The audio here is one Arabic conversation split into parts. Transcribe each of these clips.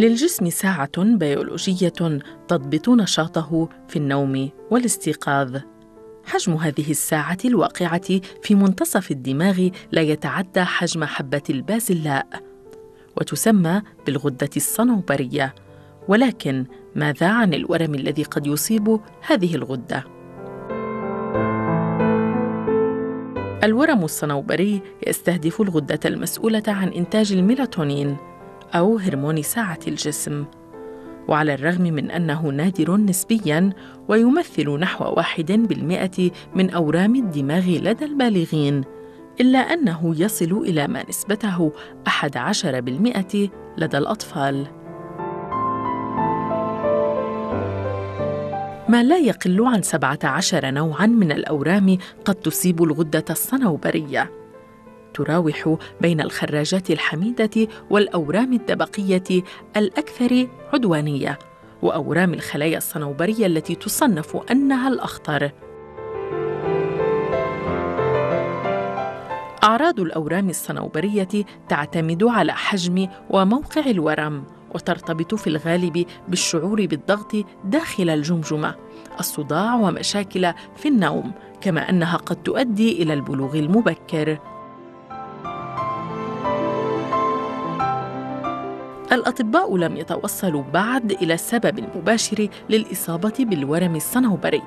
للجسم ساعة بيولوجية تضبط نشاطه في النوم والاستيقاظ. حجم هذه الساعة الواقعة في منتصف الدماغ لا يتعدى حجم حبة البازلاء، وتسمى بالغدة الصنوبرية. ولكن ماذا عن الورم الذي قد يصيب هذه الغدة الورم الصنوبري يستهدف الغدة المسؤولة عن إنتاج الميلاتونين أو هرمون ساعة الجسم. وعلى الرغم من أنه نادر نسبيا ويمثل نحو واحد بالمئة من أورام الدماغ لدى البالغين إلا أنه يصل إلى ما نسبته أحد عشر بالمئة لدى الأطفال. ما لا يقل عن 17 نوعاً من الأورام قد تصيب الغدة الصنوبرية. تراوح بين الخراجات الحميدة والأورام الدبقية الأكثر عدوانية وأورام الخلايا الصنوبرية التي تصنف أنها الأخطر. أعراض الأورام الصنوبرية تعتمد على حجم وموقع الورم وترتبط في الغالب بالشعور بالضغط داخل الجمجمة. الصداع ومشاكل في النوم كما أنها قد تؤدي إلى البلوغ المبكر. الأطباء لم يتوصلوا بعد إلى السبب المباشر للإصابة بالورم الصنوبري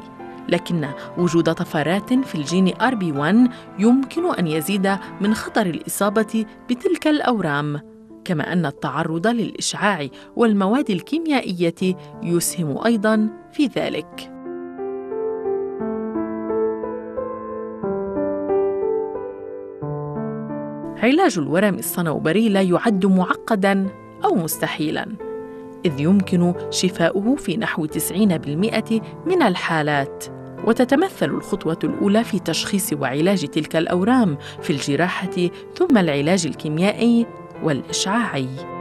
لكن وجود طفرات في الجين RB1 يمكن أن يزيد من خطر الإصابة بتلك الأورام كما أن التعرض للإشعاع والمواد الكيميائية يسهم أيضا في ذلك. علاج الورم الصنوبري لا يعد معقدا. أو مستحيلا إذ يمكن شفاؤه في نحو 90% من الحالات. وتتمثل الخطوة الأولى في تشخيص وعلاج تلك الأورام في الجراحة ثم العلاج الكيميائي والإشعاعي.